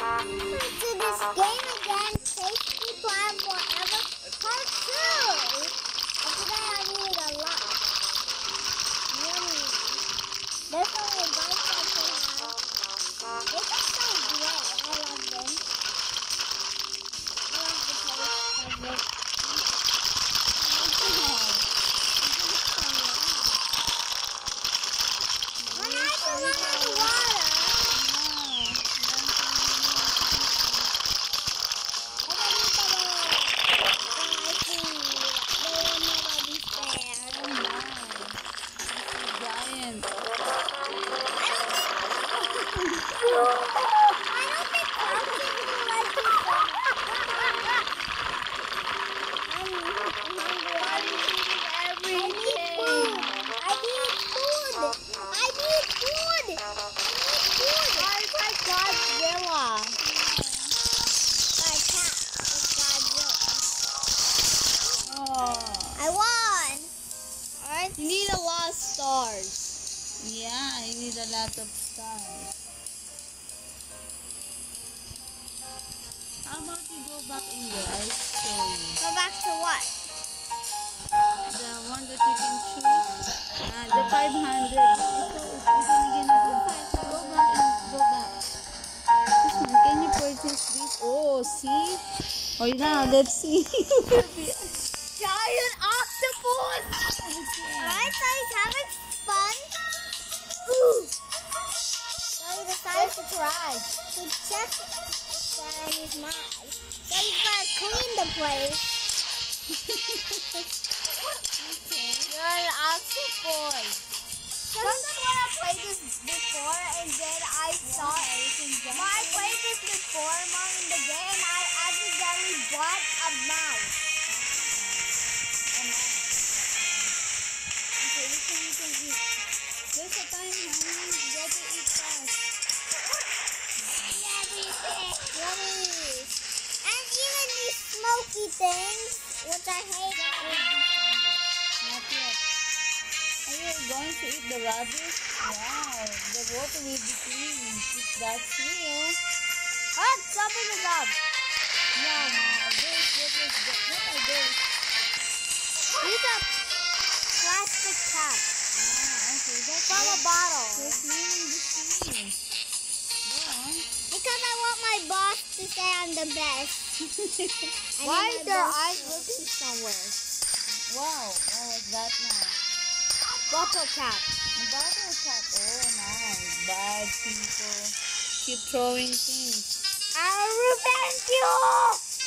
to this game again. Tasty Planet Forever Part 2. And today I need a lot. Yummy. They stars. Yeah, I need a lot of stars. How about you go back in there? I'll show you. Go back to what? The one that you can choose. Uh, the 500. Ito, itinigin natin. Go back and go back. Can you purchase this? Oh, see? Oh, now, let's see. Giant octopus! Alright, so he's having fun. Ooh! So he decided to try. To check that he's mad. So he's gonna clean the place. You're an octopus. Sometimes when I played this before and then I saw when I played this before, mom, in the game, I accidentally bought a mouse. The water will be clean. It's that seal. Something is up. Yum. This, what is are plastic caps Ah, okay. That's from a bottle. the. Because I want my boss to say I'm the best. Why is their eyes looking somewhere? Wow, what was that now? Bottle cap. Bad people. Keep throwing things. I'll revenge you!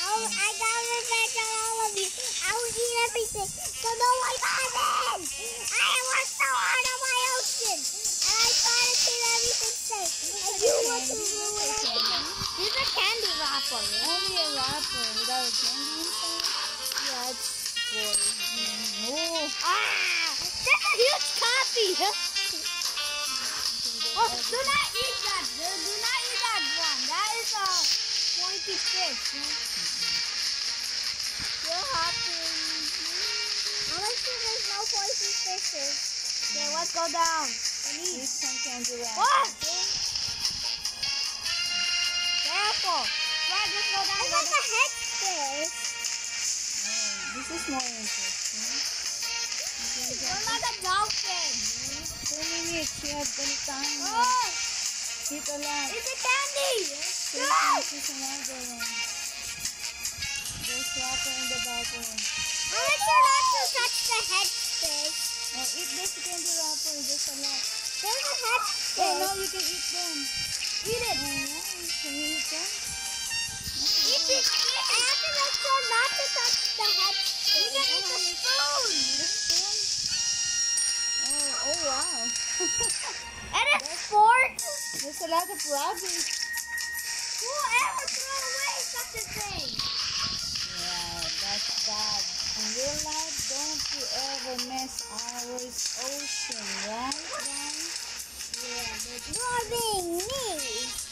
I'll, I got revenge on all of you. I will eat everything. So no one bothers! I worked so hard on my ocean. And I try to keep everything safe. And you want to ruin everything. These are candy wrappers. Only a wrapper without a candy inside? Yeah, it's For, mm, oh, Ah! That's a huge copy! do not eat that. Do, do not eat that one. That is a pointy fish. You're happy. I like that there's no pointy fishes. Okay, let's go down. And eat. eat some candy wrapper. What? Careful. Right, just go down. Like a head fish. This is more interesting. You're like a dolphin. Two minutes, you have the time. Oh! Eat a lot. It's a candy! So No! this is another one. There's wrapper in the bottle. I like you not to touch the head fish. Oh, eat this candy wrapper. There's a lot. There's a head Oh, fish. no, you can eat them. Lot of rabbits. Whoever threw away such a thing? Yeah, that's bad. In real life, don't you ever mess our ocean, right, guys? Yeah, but you're being me.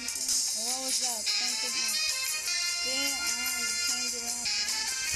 What was that? Something else. Okay, ah, you change it.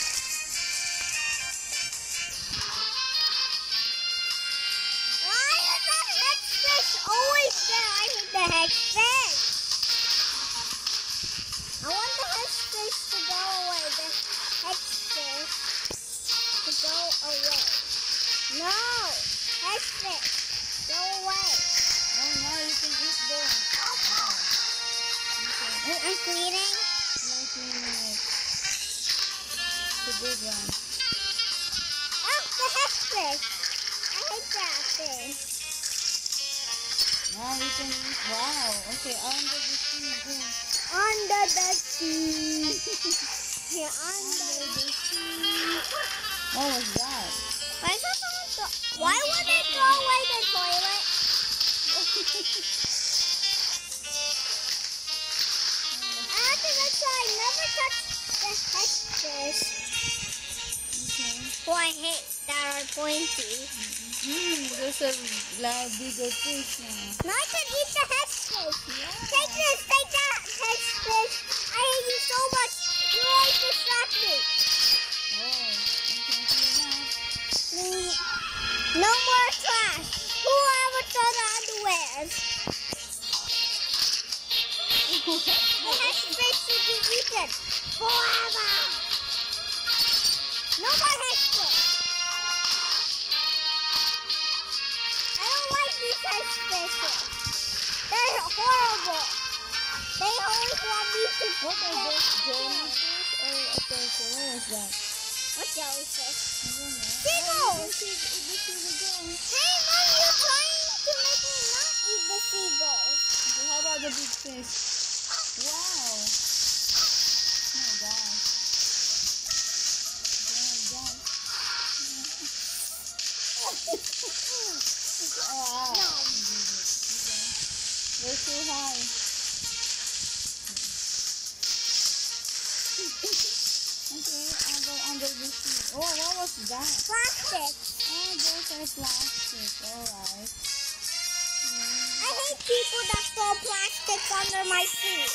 Hate that are pointy. Hmm, there's a lot bigger fish now. Now I can eat the headfish. Take this, take that headfish. I hate you so much. You always distract me. Oh, okay. No more trash. Whoever throw the underwears. The headfish should be eaten forever. No more headfish. These. They're horrible. They always want me to What are those jellyfish or a turtle? What was that? What jellyfish? Seagulls. Oh, Hey, Mom, you're trying to make me not eat the seagulls. How about the big fish? Wow. That? Plastic. Oh, those are plastic. Alright. I hate people that throw plastic under my feet.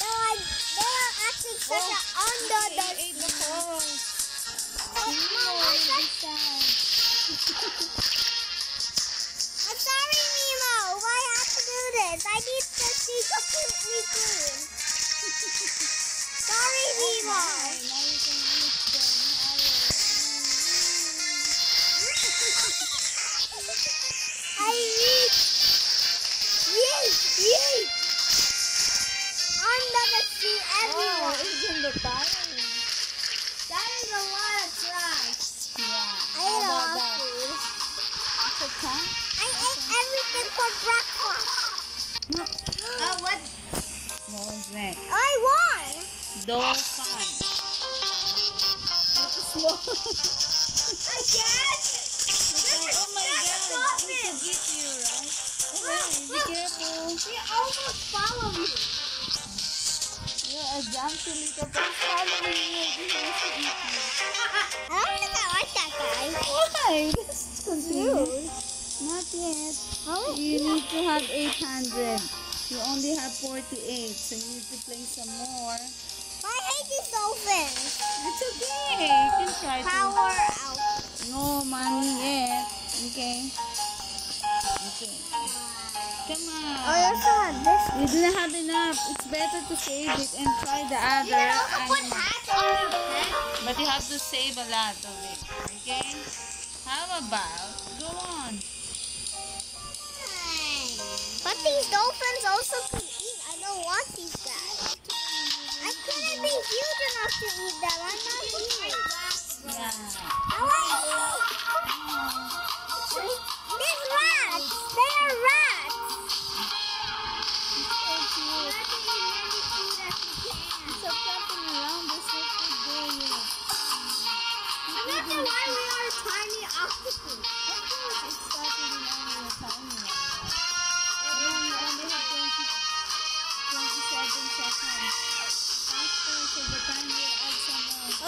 They're like, they're acting such a under the Ate the corals. Oh, Mom, I'm I'm sorry, Nemo. Why I have to do this? I need the sea completely clean. sorry, Nemo. Now It's? I ate everything for breakfast. No. Oh, what? What was that? I won. Dolphin. Again? Oh my god. It can eat you, right? Okay, oh be careful. She almost followed me. You're a jumpy little pig following you. It wants to eat you. I don't think I like that guy. Oh Why? This is Dude. Not yet. Oh, You need to have 800. You only have 48, so you need to play some more. I hate these dolphins. It's okay. You can try to. Power out. No money yet. Okay. Okay. Come Oh, on. you saw this. You didn't have enough. It's better to save it and try the other. You can also put hats on head. But you have to save a lot of it. Okay? How about go on? Dolphins also can eat. I don't want these guys. I couldn't be huge enough to eat them. I'm not huge. Yeah. I want to eat. These rats. They are rats.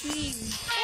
listening.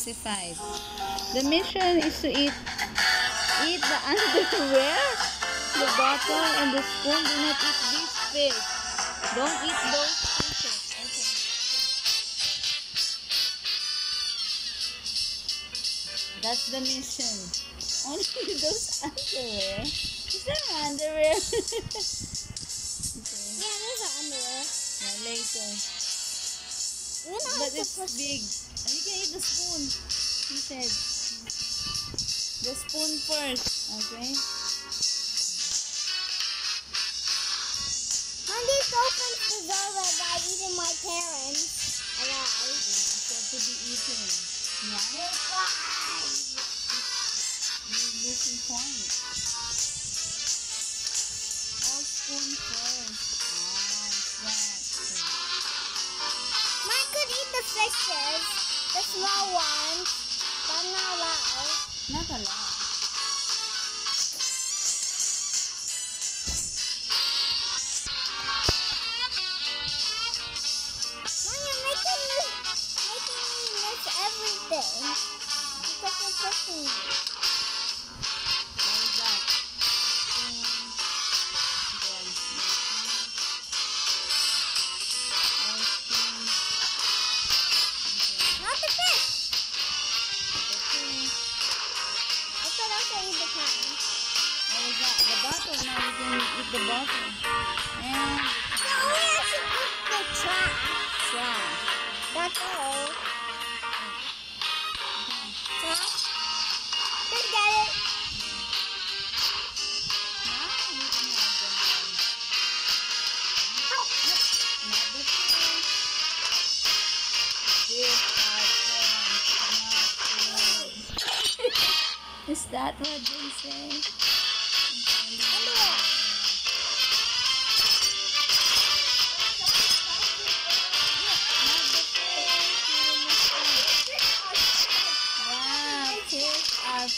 65. The mission is to eat, eat the underwear, the bottle, and the spoon. Do not eat these fish. Don't eat those fishes. Okay. That's the mission. Only those underwear. Is that underwear? okay. Yeah, there's underwear. Yeah, later. But it's big. Okay, the spoon. He said. The spoon first. Okay. Monday opens the Zora by eating my parents. Alive. said to be eaten. Yeah. You're missing point. All spoon first. Nice. Mine could eat the fishes. The small ones, but not loud. Not a. Mom, you're making me, making me miss everything. Because pushing.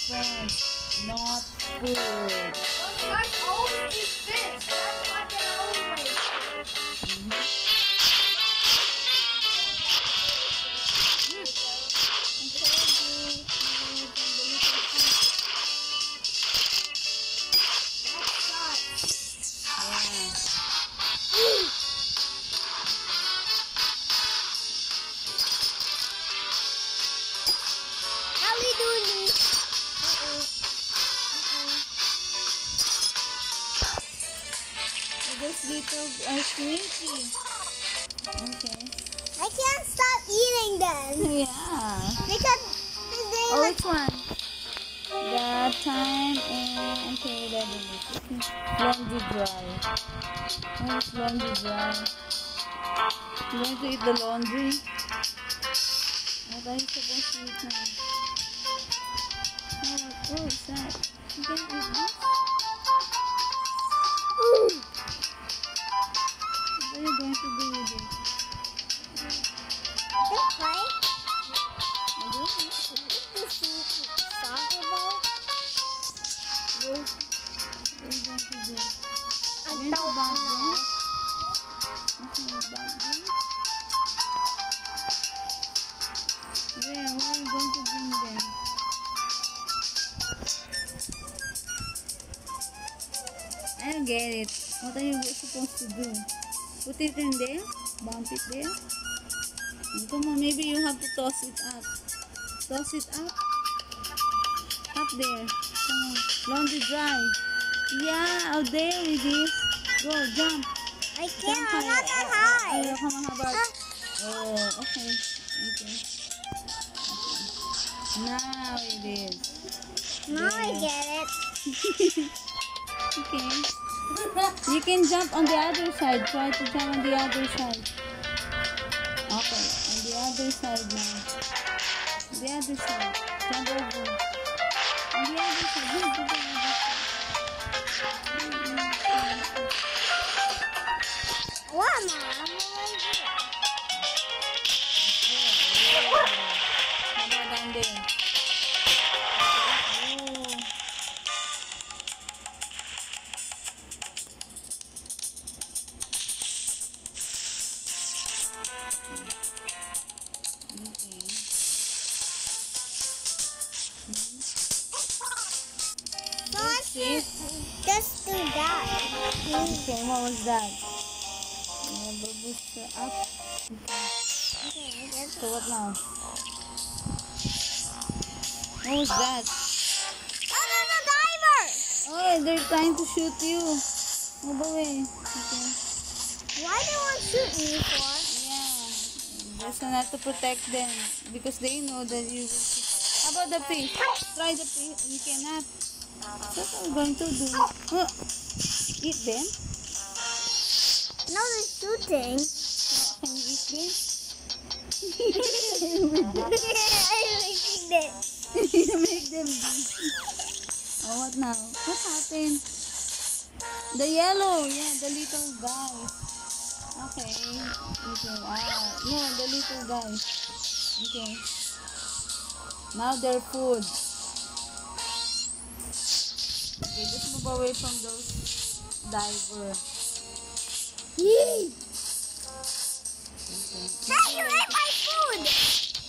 Friends, Not good. Is that? Put it in there? Bump it there? Oh, come on, maybe you have to toss it up. Toss it up. Up there. Come on. Laundry dry. Yeah, out there it is. Go, jump. I Jump can't. I'm not that high. oh, come on, how about? Oh, okay. Okay. Now it is. Now I get it. Okay. You can jump on the other side. Try to jump on the other side. Okay, on the other side now. The other side. Jump over. On the other side. To the other side. What, Mom? To shoot you. Move away. Okay. Why do you want to shoot me for? Yeah. Just not to protect them because they know that you will shoot. How about the fish? Try the fish. You cannot. What are you going to do? Huh. Eat them? No, they're shooting. Can you eat them? I'm you make them do. Oh, what now? What happened? The yellow, yeah, the little guy. Okay. Okay. Ah, no, the little guy. Okay. Now their food. Okay, just move away from those diver. Yee. Okay. Hey, you ate my food!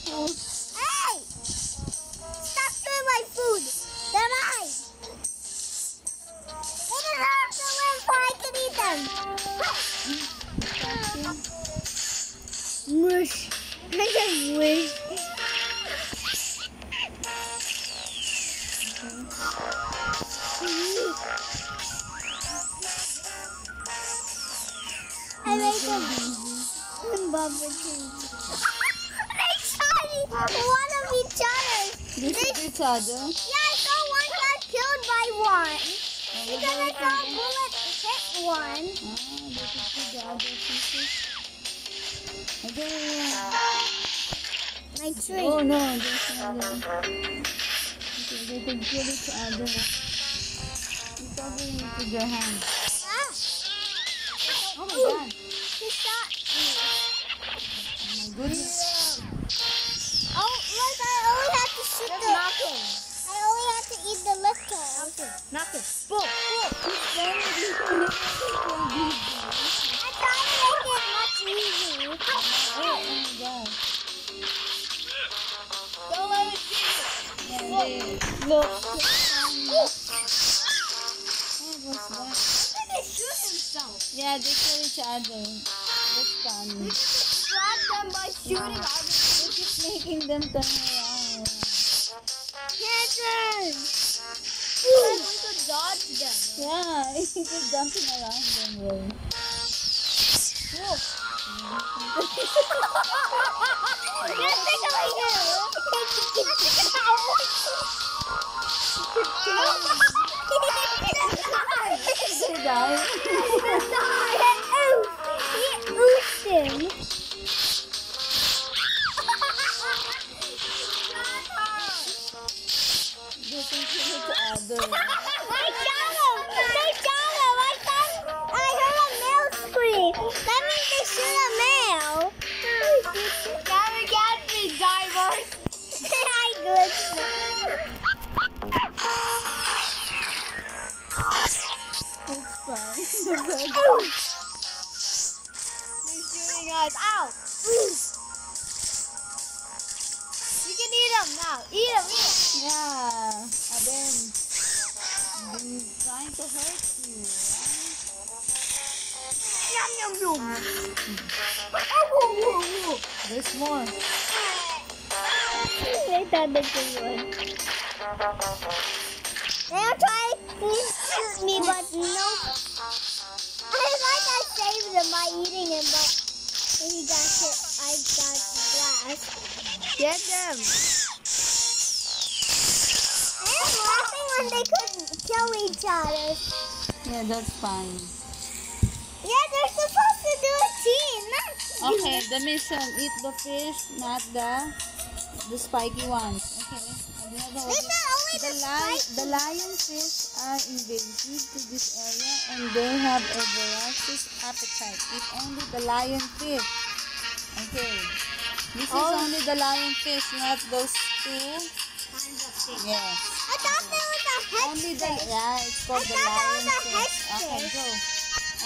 Oh, them! Mush. I said mush. I like them. Bubble tea. They shot one of each other. They shoot each other. Yeah, I saw one got killed by one. Because I saw a bullet one. Ah, they should shoot the other pieces. Okay. My tree. Oh no, there's another. Okay, they could kill each other. You probably need to their hand. It. Yeah, they kill each other. That's funny. Grab them by shooting others. They keep making them turn around. Canton! we could dodge them. Yeah, keep jumping around them. Right? Whoa. Just think like Say down. He oofed him. Fine. They're shooting us. Ow! You can eat them now. Eat them, eat them. yeah. And then they trying to hurt you. Yum, yum, yum. Oh, whoa, whoa, whoa. Right? There's more. They thought this one. Trying to shoot me, but no. I like I saved him by eating him, but he got hit. I got blast. Get them. I was laughing when they couldn't kill each other. Yeah, that's fine. Yeah, they're supposed to do a team, not Okay, the mission. Eat the fish, not the the spiky ones. Okay. The other This one- The, the li- spiky. the lionfish are invasive to this area and they have a voracious appetite. Eat only the lionfish. Okay. This is Oh. only the lionfish, not those two. Yes. I thought there was a head Only the yeah, it's called the thought that was a lionfish. Okay, go.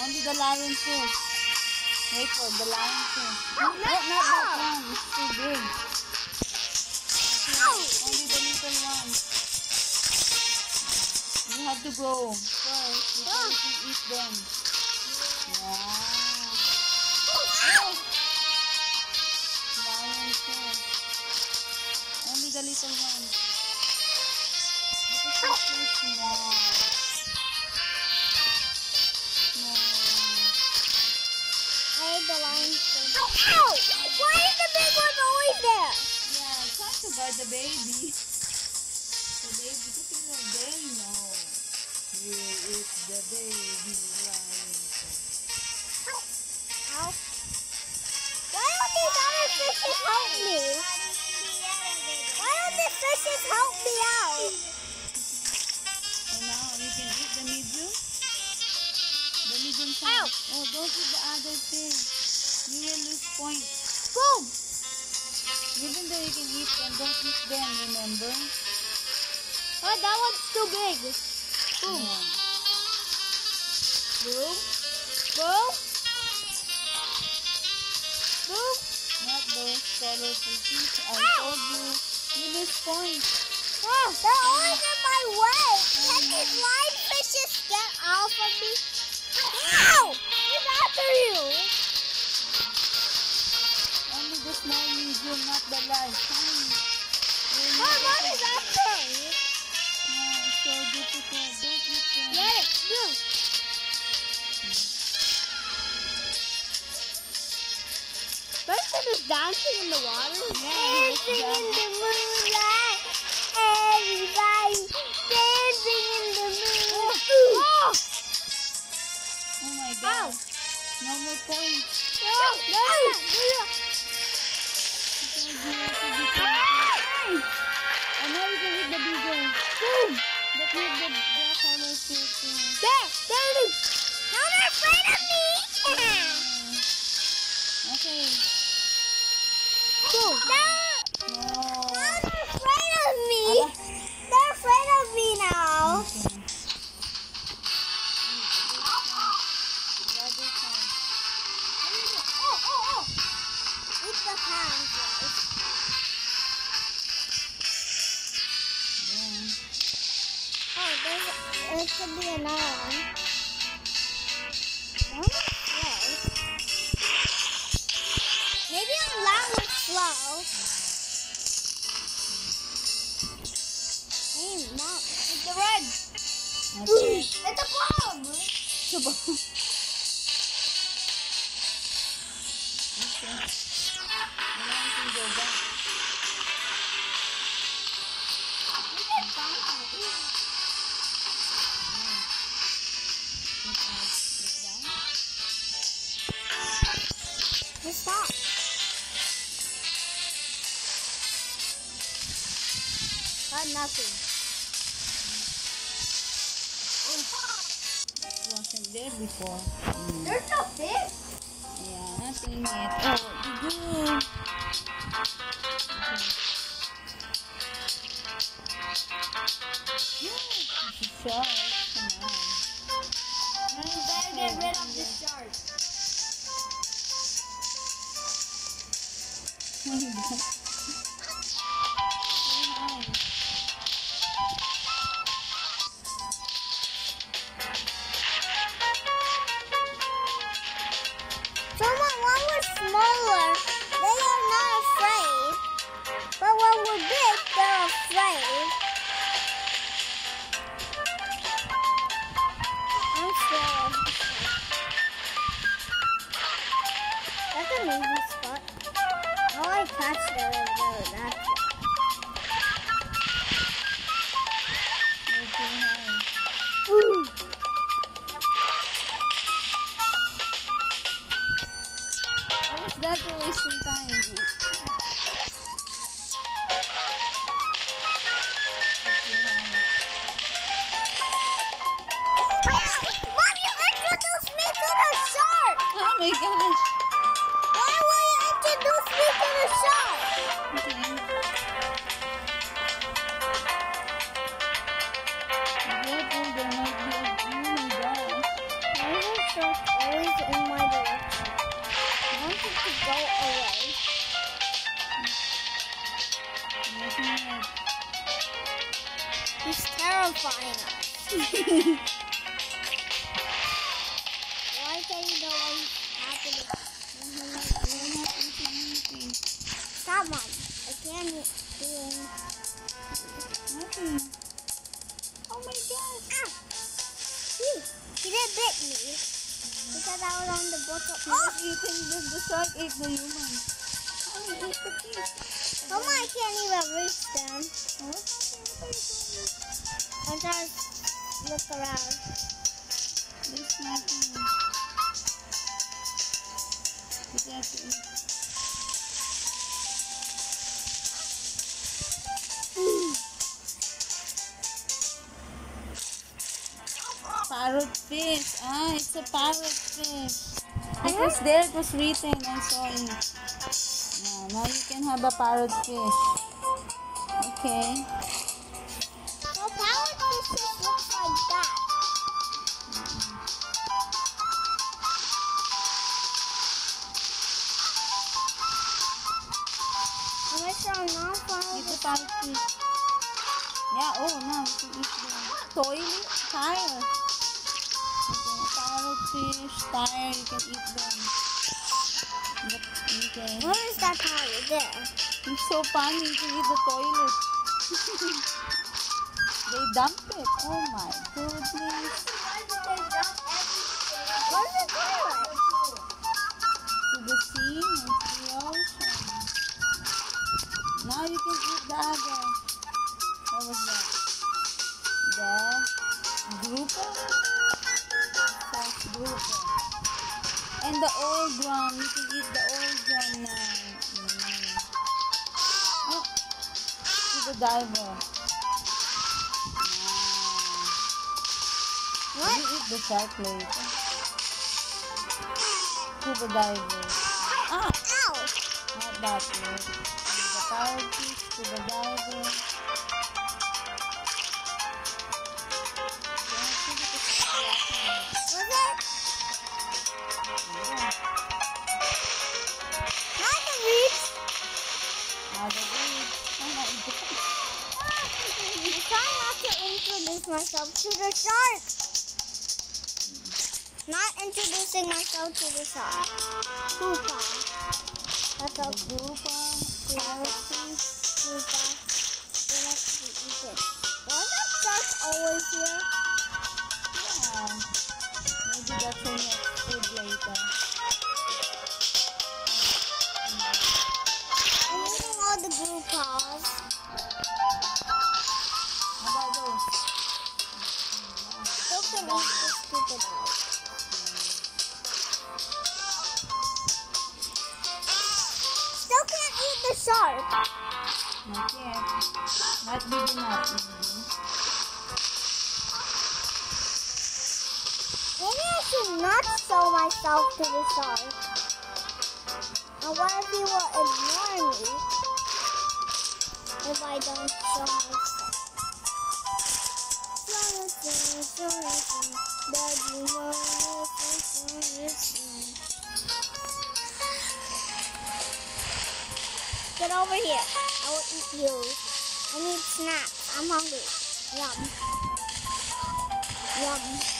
Only the lionfish. Wait for the lionfish. No, No, not that one. It's too big. Have to go first before you can eat them. Yeah. Lionfish. Only the little ones. Because they're so small. Small. I ate the lionfish. Ow! Why is the big one always there? Yeah, talk about the baby. the baby lion. Ow. Why don't these other fishes help me? Why don't the fishes help me out? And now you can eat the medium. The medium size. Oh, don't eat the other thing. You will lose points. Boom! Even though you can eat them, don't eat them, remember? Oh, that one's too big. Boom. Yeah. Boom. Boom. Boom. Not those colorful fish. I told you. You lose points. Oh, they're always in my way. Can these live fishes get off of me? Ow! He's after you. Only the small medium, not the. Tiny. My mom is after you. Yeah, it's so difficult. Don't eat them. Get it. You. Is dancing in the water. Dancing in the moonlight. Everybody dancing in the moonlight. Oh, Oh my Ow. god. No more points. no, no, no. And now you can eat the bigger. Boom. But eat the, colorful thing. There, there it is. Now they're afraid of me. Okay. Now, No. they're afraid of me. They're afraid of me now. Oh, oh, oh. The. Then, Oh, there's, could be another one. Okay. It's a bomb. 锅 smaller, they are not afraid. But when we're big, they're afraid. I'm scared. That's an easy spot. Oh, I touched it over there. That's us. have a parrot fish. Okay. So power fishes looks like that. Unless you're not following It's a parrot fish. Yeah, oh, the toilet tire. Okay, parrot fish, tire, you can eat them. Okay. Where is that power? There. It's so funny to eat the toilet. they dump it. Oh my goodness. Where's the toilet? To the sea and to the ocean. Now you can eat the other. What was that? The grouper? Sauce grouper. And the old drum. Diver. What? You eat the shark later. Scuba diver. Ah, Ow! not that. The parrot fish, scuba diver. Myself to the shark. Not introducing myself to the shark. Pupa. That's a The Not big. Maybe I should not show myself to the shark. I what if he will ignore me if I don't show myself? Get over here. I will eat you. I need snacks. I'm hungry. Yum. Yum.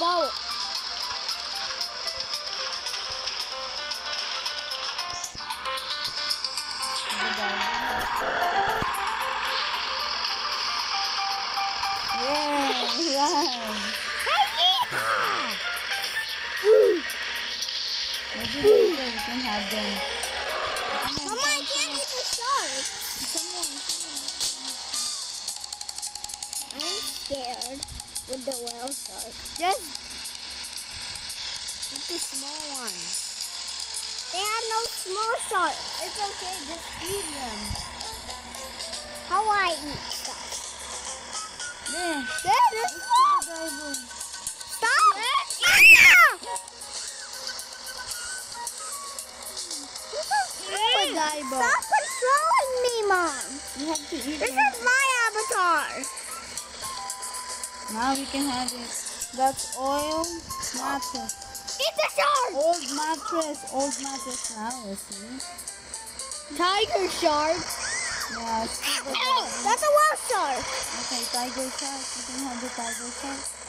There's Now we can have it. That's oil mattress. Eat the shark. Old mattress. Old mattress now, you see? Tiger shark. Yeah, diver. That's a whale shark. Okay, tiger shark. You can have the tiger shark.